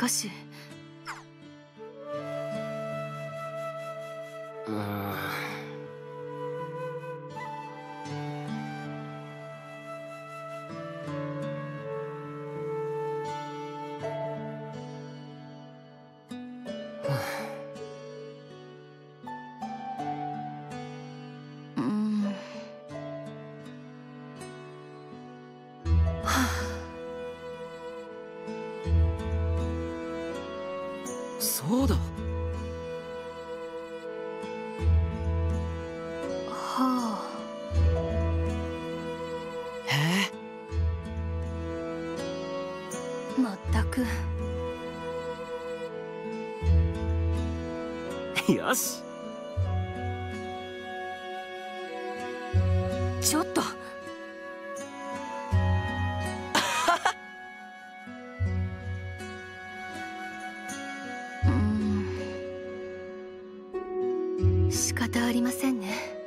しかし。そうだ。はあ。へまったく。えよしりませんね。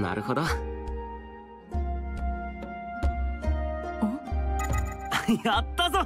なるほど。やったぞ！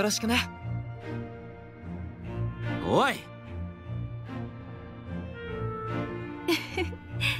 よろしくね。おい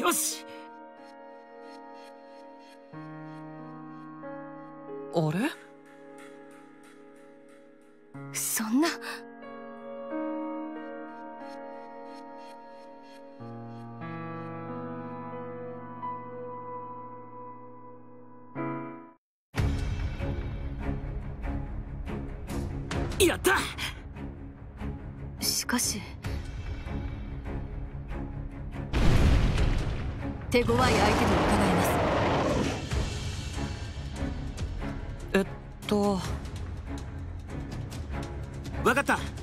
よし。あれ？そんな。やった！しかし手強い相手と伺います。えっと。分かった。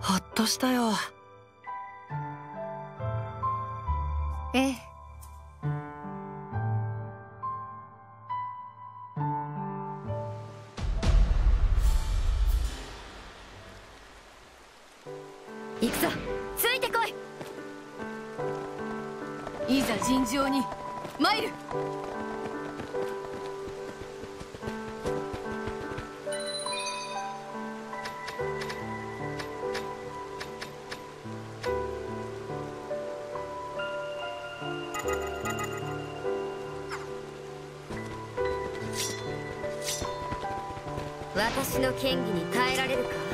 ほっとしたよ。私の権威に耐えられるか？